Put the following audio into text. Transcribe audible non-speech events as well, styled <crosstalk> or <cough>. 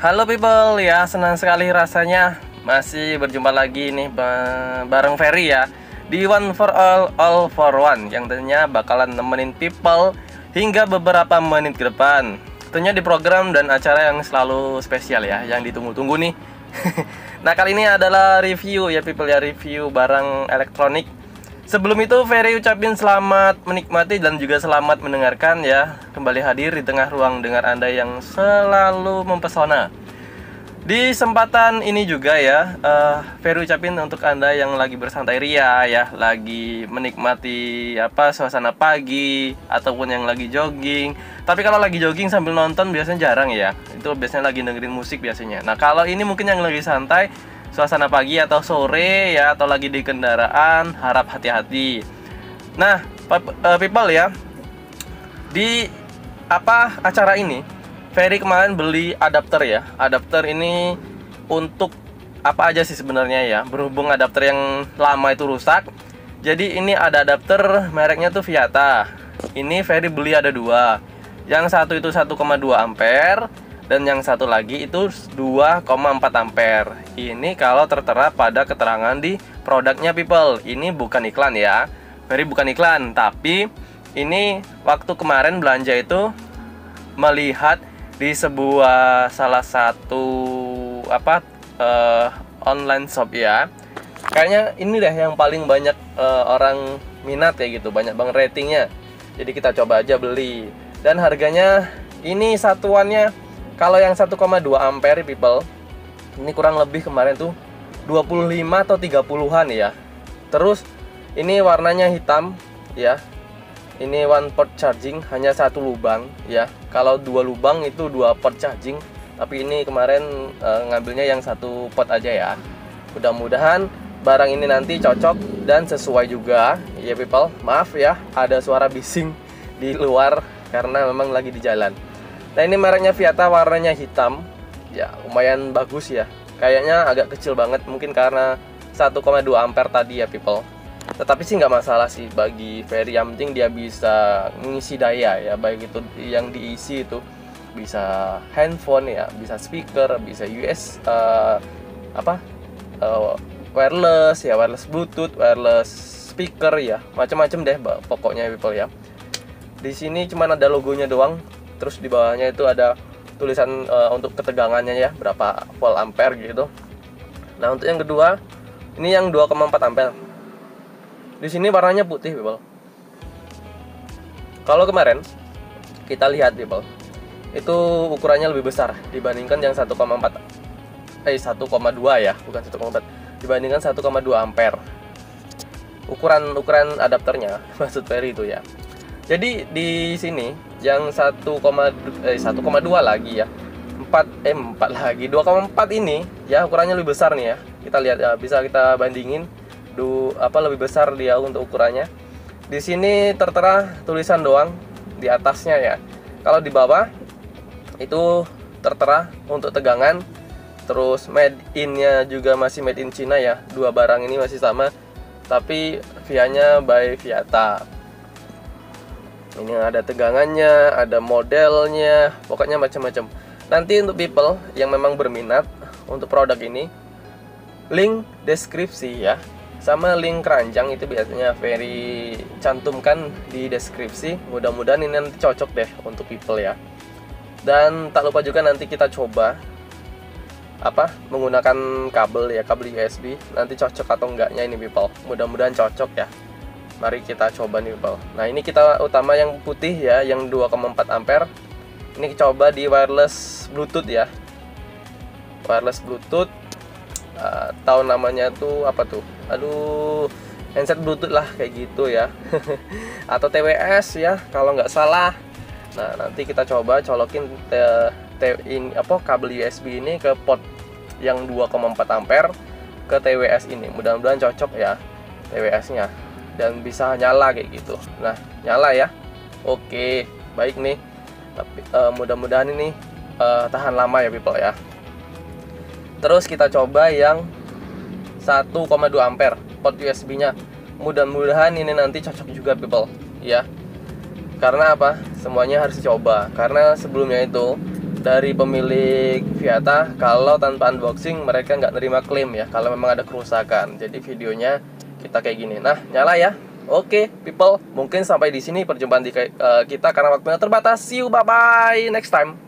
Halo people ya, senang sekali rasanya masih berjumpa lagi nih bareng Ferry ya di One for All, All for One yang tentunya bakalan nemenin people hingga beberapa menit ke depan. Tentunya di program dan acara yang selalu spesial ya, yang ditunggu-tunggu nih. <laughs> nah kali ini adalah review ya people ya review barang elektronik Sebelum itu Ferry ucapin selamat menikmati dan juga selamat mendengarkan ya. Kembali hadir di tengah ruang dengar Anda yang selalu mempesona. Di kesempatan ini juga ya uh, Ferry ucapin untuk Anda yang lagi bersantai ria ya. Lagi menikmati apa suasana pagi Ataupun yang lagi jogging. Tapi kalau lagi jogging sambil nonton biasanya jarang ya. Itu biasanya lagi dengerin musik biasanya. Nah kalau ini mungkin yang lagi santai suasana pagi atau sore ya atau lagi di kendaraan harap hati-hati. Nah eh, people ya di apa acara ini Ferry kemarin beli adapter ya. Adapter ini untuk apa aja sih sebenarnya ya? Berhubung adapter yang lama itu rusak jadi ini ada adapter mereknya tuh Viata ini Ferry beli ada dua. Yang satu itu 1,2 ampere dan yang satu lagi itu 2,4 ampere. Ini kalau tertera pada keterangan di produknya people. Ini bukan iklan ya. Very bukan iklan. Tapi ini waktu kemarin belanja itu melihat di sebuah salah satu apa uh, online shop ya. Kayaknya ini deh yang paling banyak uh, orang minat ya gitu. Banyak banget ratingnya. Jadi kita coba aja beli. Dan harganya ini satuannya kalau yang 1,2 ampere people ini kurang lebih kemarin tuh 25 atau 30-an ya. Terus ini warnanya hitam ya. Ini one port charging hanya satu lubang ya. Kalau dua lubang itu dua port charging. Tapi ini kemarin e, ngambilnya yang satu port aja ya. Mudah-mudahan barang ini nanti cocok dan sesuai juga ya people. Maaf ya ada suara bising di luar karena memang lagi di jalan. Nah ini mereknya Viata warnanya hitam. Ya lumayan bagus ya. Kayaknya agak kecil banget mungkin karena 1,2 ampere tadi ya people. Tetapi sih nggak masalah sih bagi Ferry. Yang penting dia bisa mengisi daya ya Baik itu yang diisi itu bisa handphone ya bisa speaker bisa US uh, eh, apa? Uh, wireless ya wireless bluetooth wireless speaker ya. Macam-macam deh pokoknya people ya. Di sini cuma ada logonya doang terus di bawahnya itu ada tulisan uh, untuk ketegangannya ya berapa volt ampere gitu. Nah untuk yang kedua ini yang 2,4 ampere. Di sini warnanya putih people kalau kemarin kita lihat people itu ukurannya lebih besar dibandingkan yang 1,4 eh 1,2 ya bukan 1,4 dibandingkan 1,2 ampere. Ukuran ukuran adapternya <laughs> maksud Ferry itu ya jadi di sini yang 1, eh 1,2 lagi ya. 4 eh 4 lagi. 2,4 ini ya ukurannya lebih besar nih ya. Kita lihat ya, bisa kita bandingin du apa lebih besar dia untuk ukurannya. Di sini tertera tulisan doang di atasnya ya. Kalau di bawah itu tertera untuk tegangan terus made in-nya juga masih made in China ya. Dua barang ini masih sama tapi via-nya by Viata ini ada tegangannya ada modelnya pokoknya macam-macam. Nanti untuk people yang memang berminat untuk produk ini link deskripsi ya. Sama link keranjang itu biasanya very cantumkan di deskripsi. Mudah-mudahan ini nanti cocok deh untuk people ya. Dan tak lupa juga nanti kita coba apa menggunakan kabel ya kabel USB nanti cocok atau enggaknya ini people. Mudah-mudahan cocok ya mari kita coba nih Pak. Nah ini kita utama yang putih ya yang 2,4 ampere. Ini coba di wireless bluetooth ya. Wireless bluetooth. Uh, tahu namanya tuh apa tuh? Aduh handset bluetooth lah kayak gitu ya. <laughs> Atau TWS ya kalau nggak salah. Nah nanti kita coba colokin te, te, in, apa kabel USB ini ke port yang 2,4 ampere ke TWS ini. Mudah-mudahan cocok ya TWS nya dan bisa nyala kayak gitu. Nah nyala ya. Oke baik nih. Tapi uh, mudah-mudahan ini uh, tahan lama ya people ya. Terus kita coba yang 1,2 ampere port USB nya mudah-mudahan ini nanti cocok juga people ya. Karena apa? Semuanya harus dicoba. Karena sebelumnya itu dari pemilik Viata kalau tanpa unboxing mereka nggak nerima klaim ya kalau memang ada kerusakan. Jadi videonya kita kayak gini. Nah, nyala ya. Oke, people, mungkin sampai di sini perjumpaan di, uh, kita karena waktunya terbatas. See you, bye bye, next time.